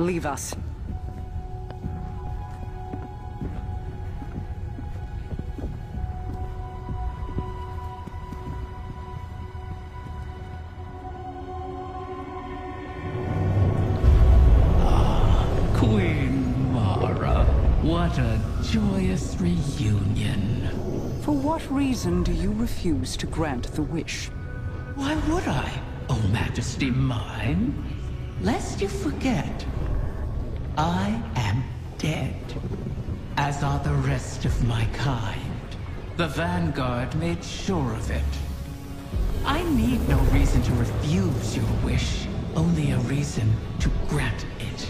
Leave us. Ah, Queen Mara, what a joyous reunion. For what reason do you refuse to grant the wish? Why would I, O Majesty mine? Lest you forget, I am dead, as are the rest of my kind. The Vanguard made sure of it. I need no reason to refuse your wish, only a reason to grant it.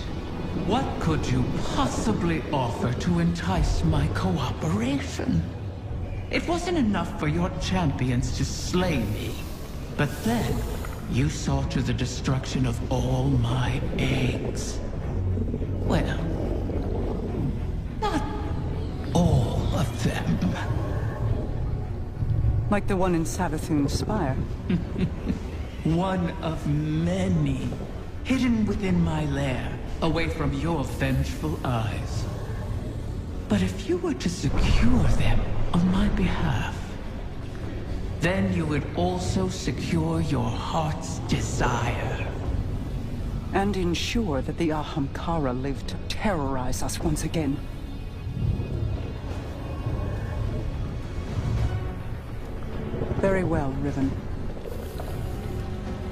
What could you possibly offer to entice my cooperation? It wasn't enough for your champions to slay me. But then, you saw to the destruction of all my eggs. Well, not all of them. Like the one in Savathun's spire. One of many, hidden within my lair, away from your vengeful eyes. But if you were to secure them on my behalf, then you would also secure your heart's desire. And ensure that the Ahamkara live to terrorize us once again. Very well, Riven.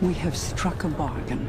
We have struck a bargain.